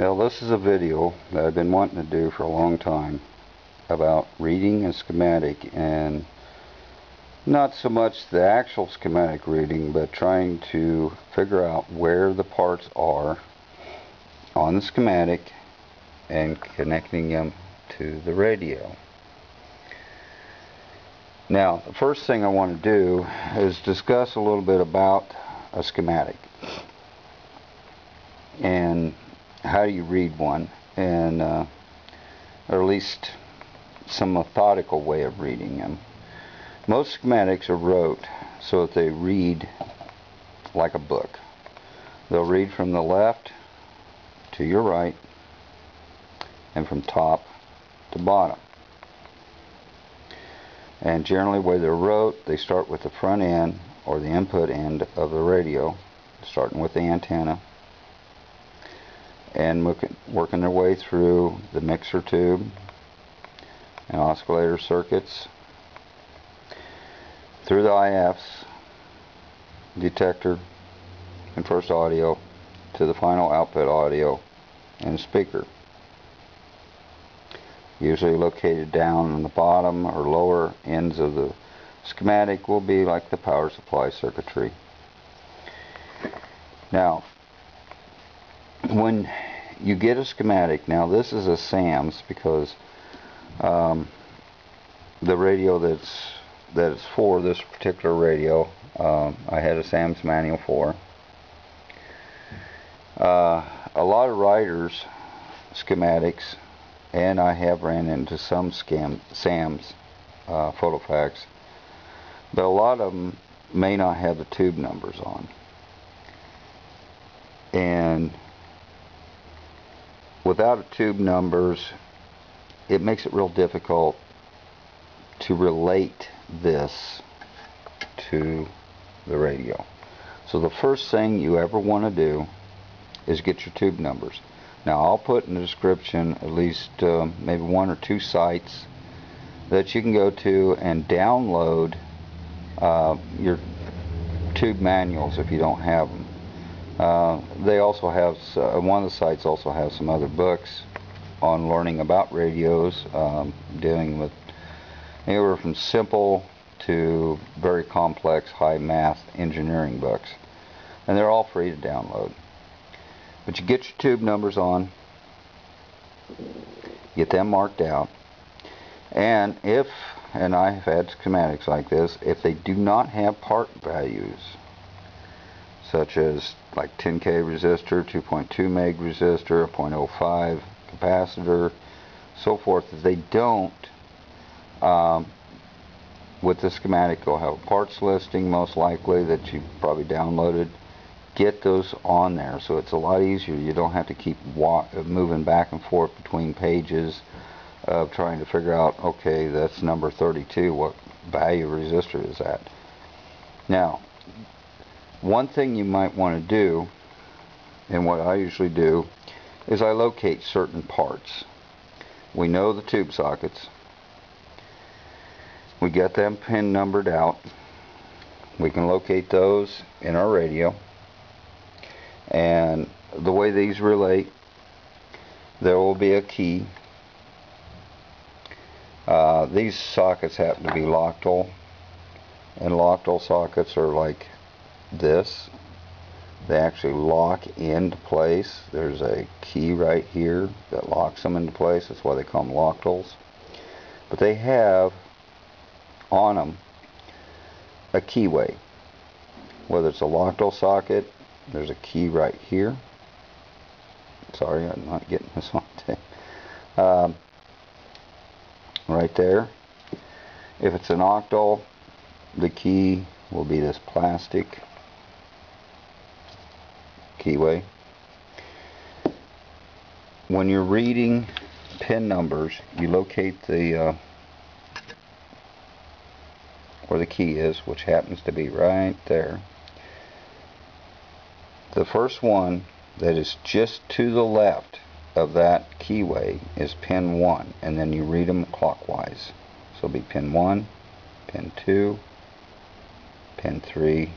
Now this is a video that I've been wanting to do for a long time about reading a schematic and not so much the actual schematic reading but trying to figure out where the parts are on the schematic and connecting them to the radio. Now the first thing I want to do is discuss a little bit about a schematic and how do you read one and uh, or at least some methodical way of reading them. Most schematics are wrote so that they read like a book. They'll read from the left to your right and from top to bottom. And generally where they're wrote, they start with the front end or the input end of the radio, starting with the antenna and working their way through the mixer tube and oscillator circuits through the IFs detector and first audio to the final output audio and speaker. Usually located down on the bottom or lower ends of the schematic will be like the power supply circuitry. Now when you get a schematic, now this is a SAMS because um, the radio that's that's for this particular radio um, I had a SAMS manual for. Uh, a lot of Rider's schematics and I have ran into some scam, SAMS uh, Photofact but a lot of them may not have the tube numbers on and without tube numbers it makes it real difficult to relate this to the radio. So the first thing you ever want to do is get your tube numbers. Now I'll put in the description at least uh, maybe one or two sites that you can go to and download uh, your tube manuals if you don't have them. Uh, they also have, uh, one of the sites also has some other books on learning about radios, um, dealing with anywhere from simple to very complex high math engineering books. And they're all free to download. But you get your tube numbers on, get them marked out, and if, and I have had schematics like this, if they do not have part values, such as like 10k resistor, 2.2 meg resistor, 0.05 capacitor, so forth. They don't, um, with the schematic, you'll have a parts listing most likely that you probably downloaded. Get those on there so it's a lot easier. You don't have to keep moving back and forth between pages of trying to figure out, okay, that's number 32. What value resistor is that? Now, one thing you might want to do, and what I usually do, is I locate certain parts. We know the tube sockets. We get them pin numbered out. We can locate those in our radio. And the way these relate, there will be a key. Uh, these sockets happen to be Loctal. And Loctal sockets are like this. They actually lock into place. There's a key right here that locks them into place. That's why they call them Loctals but they have on them a keyway. Whether it's a Loctal socket there's a key right here. Sorry I'm not getting this on tape um, right there. If it's an octal the key will be this plastic keyway. When you're reading pin numbers, you locate the uh, where the key is, which happens to be right there. The first one that is just to the left of that keyway is pin 1 and then you read them clockwise. So it'll be pin 1, pin 2, pin 3,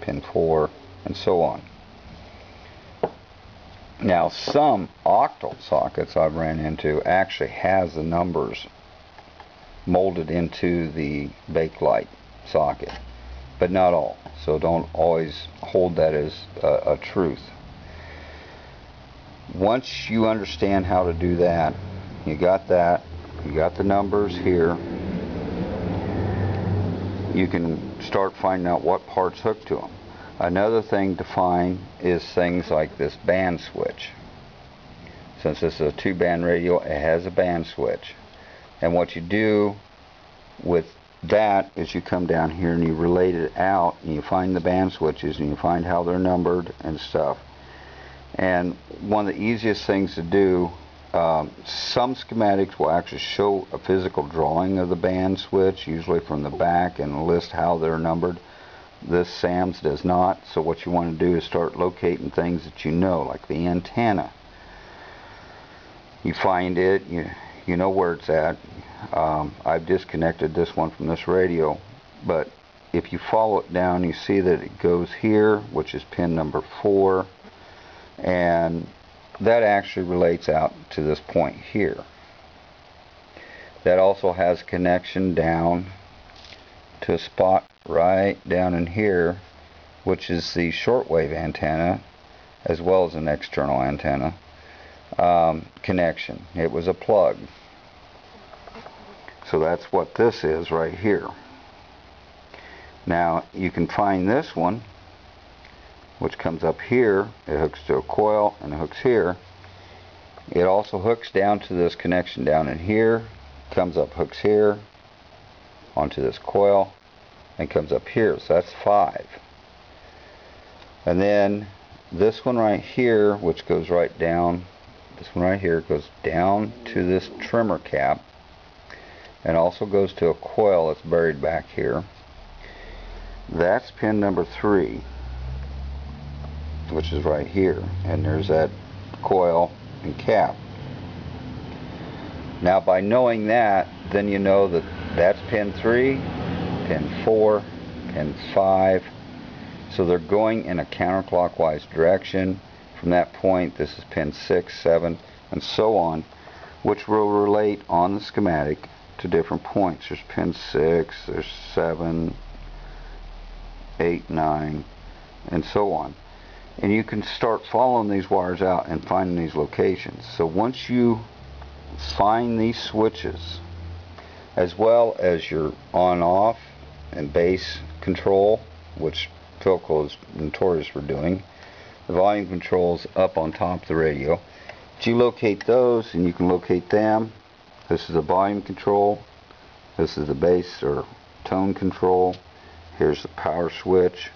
pin 4, and so on. Now some octal sockets I've ran into actually has the numbers molded into the bakelite socket, but not all. So don't always hold that as a, a truth. Once you understand how to do that, you got that, you got the numbers here, you can start finding out what parts hook to them. Another thing to find is things like this band switch. Since this is a two band radio, it has a band switch. And what you do with that is you come down here and you relate it out and you find the band switches and you find how they're numbered and stuff. And one of the easiest things to do, um, some schematics will actually show a physical drawing of the band switch, usually from the back, and list how they're numbered. This SAMS does not, so what you want to do is start locating things that you know, like the antenna. You find it, you, you know where it's at. Um, I've disconnected this one from this radio, but if you follow it down, you see that it goes here, which is pin number 4, and that actually relates out to this point here. That also has connection down to a spot right down in here which is the shortwave antenna as well as an external antenna um, connection. It was a plug. So that's what this is right here. Now you can find this one which comes up here. It hooks to a coil and it hooks here. It also hooks down to this connection down in here, comes up, hooks here, onto this coil, and comes up here. So that's five. And then this one right here, which goes right down, this one right here goes down to this trimmer cap and also goes to a coil that's buried back here. That's pin number three which is right here and there's that coil and cap now by knowing that then you know that that's pin 3 pin 4 pin 5 so they're going in a counterclockwise direction. From that point this is pin 6 7 and so on which will relate on the schematic to different points. There's pin 6 there's 7 8 9 and so on. And you can start following these wires out and finding these locations. So once you find these switches, as well as your on-off and bass control, which Philco is notorious for doing, the volume controls up on top of the radio. But you locate those and you can locate them. This is the volume control. This is the bass or tone control. Here's the power switch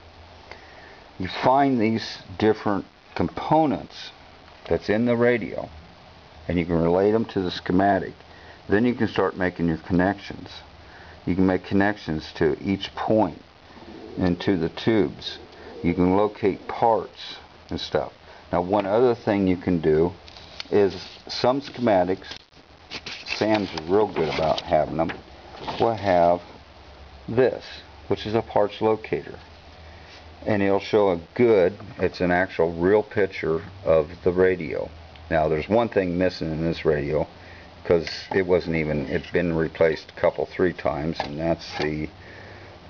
you find these different components that's in the radio and you can relate them to the schematic then you can start making your connections you can make connections to each point and to the tubes. You can locate parts and stuff. Now one other thing you can do is some schematics Sam's real good about having them will have this which is a parts locator. And it'll show a good, it's an actual real picture of the radio. Now there's one thing missing in this radio because it wasn't even, it's been replaced a couple, three times and that's the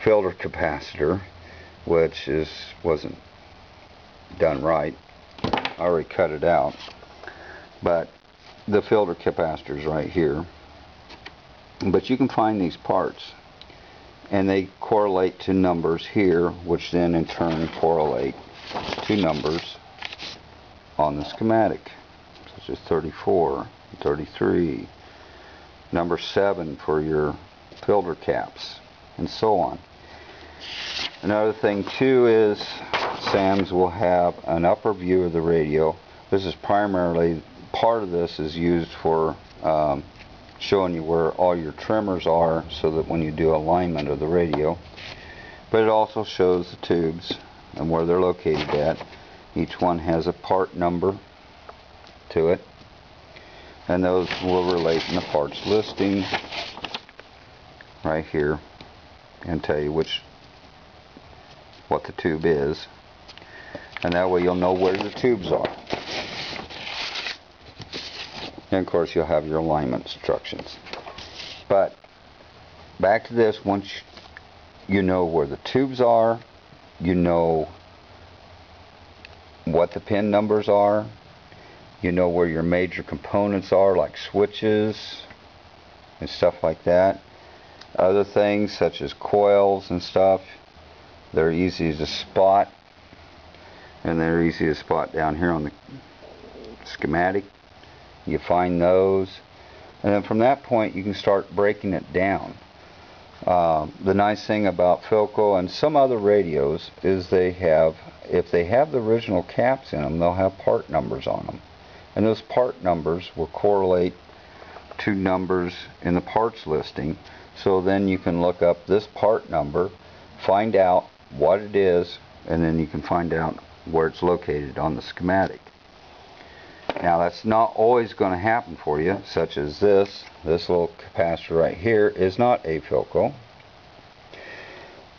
filter capacitor which is wasn't done right. I already cut it out. But the filter capacitor is right here. But you can find these parts and they correlate to numbers here which then in turn correlate to numbers on the schematic such as 34 33 number 7 for your filter caps and so on. Another thing too is SAMs will have an upper view of the radio. This is primarily part of this is used for um, showing you where all your trimmers are so that when you do alignment of the radio. But it also shows the tubes and where they're located at. Each one has a part number to it and those will relate in the parts listing right here and tell you which what the tube is and that way you'll know where the tubes are And of course you'll have your alignment instructions. But back to this, once you know where the tubes are, you know what the pin numbers are, you know where your major components are like switches and stuff like that. Other things such as coils and stuff, they're easy to spot and they're easy to spot down here on the schematic. You find those and then from that point you can start breaking it down. Uh, the nice thing about Philco and some other radios is they have, if they have the original caps in them, they'll have part numbers on them. And those part numbers will correlate to numbers in the parts listing. So then you can look up this part number, find out what it is, and then you can find out where it's located on the schematic. Now that's not always going to happen for you, such as this. This little capacitor right here is not a Philco.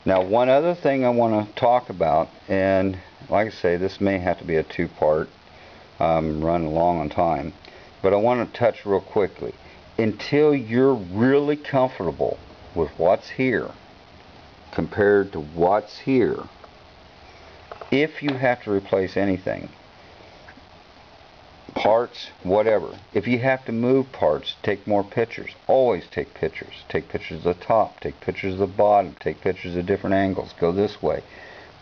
Now one other thing I want to talk about, and like I say, this may have to be a two-part, um, run long on time, but I want to touch real quickly. Until you're really comfortable with what's here compared to what's here, if you have to replace anything, parts, whatever. If you have to move parts, take more pictures. Always take pictures. Take pictures of the top, take pictures of the bottom, take pictures of different angles. Go this way,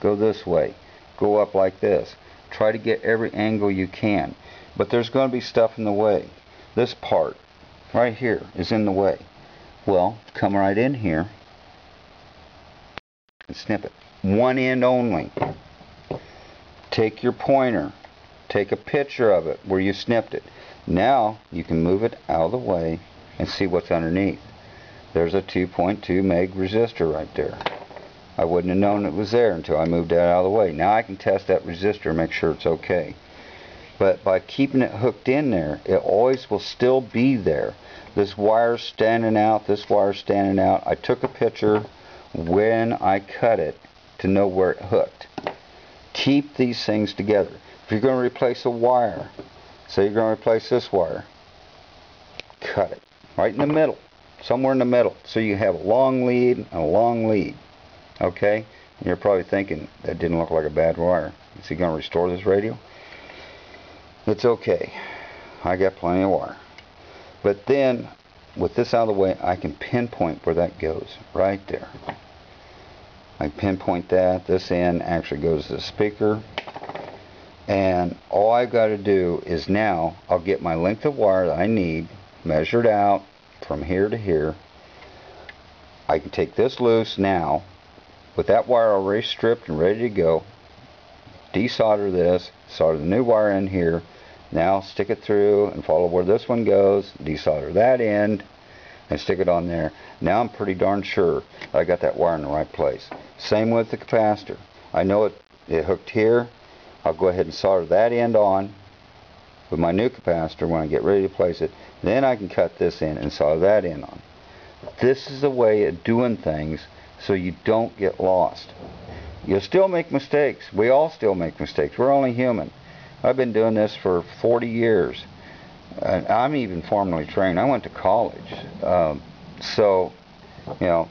go this way, go up like this. Try to get every angle you can. But there's going to be stuff in the way. This part, right here, is in the way. Well, come right in here and snip it. One end only. Take your pointer, take a picture of it where you snipped it. Now you can move it out of the way and see what's underneath. There's a 2.2 meg resistor right there. I wouldn't have known it was there until I moved that out of the way. Now I can test that resistor make sure it's okay. But by keeping it hooked in there, it always will still be there. This wire standing out, this wire standing out. I took a picture when I cut it to know where it hooked. Keep these things together. If you're going to replace a wire, say you're going to replace this wire, cut it right in the middle, somewhere in the middle, so you have a long lead and a long lead. Okay? And you're probably thinking, that didn't look like a bad wire. Is he going to restore this radio? It's okay. I got plenty of wire. But then, with this out of the way, I can pinpoint where that goes. Right there. I pinpoint that. This end actually goes to the speaker and all I've got to do is now I'll get my length of wire that I need measured out from here to here I can take this loose now with that wire already stripped and ready to go desolder this solder the new wire in here. Now stick it through and follow where this one goes desolder that end and stick it on there. Now I'm pretty darn sure I got that wire in the right place. Same with the capacitor. I know it, it hooked here. I'll go ahead and solder that end on with my new capacitor when I get ready to place it. Then I can cut this in and solder that end on. This is a way of doing things so you don't get lost. You'll still make mistakes. We all still make mistakes. We're only human. I've been doing this for 40 years. And I'm even formally trained. I went to college. Um, so, you know,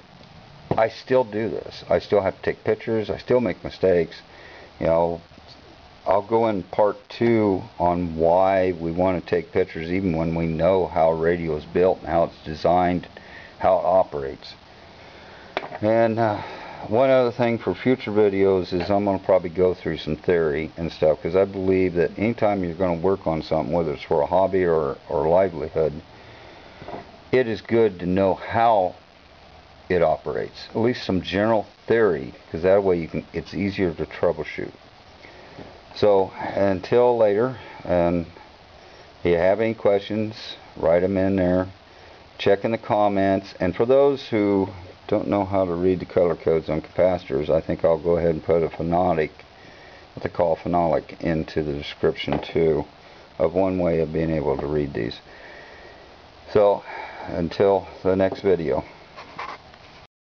I still do this. I still have to take pictures. I still make mistakes. You know, I'll go in part two on why we want to take pictures even when we know how radio is built and how it's designed, how it operates. And uh, one other thing for future videos is I'm going to probably go through some theory and stuff because I believe that anytime you're going to work on something, whether it's for a hobby or, or livelihood, it is good to know how it operates. At least some general theory because that way you can it's easier to troubleshoot. So until later, and if you have any questions, write them in there. Check in the comments. And for those who don't know how to read the color codes on capacitors, I think I'll go ahead and put a phenolic, what they call phenolic, into the description too, of one way of being able to read these. So, until the next video.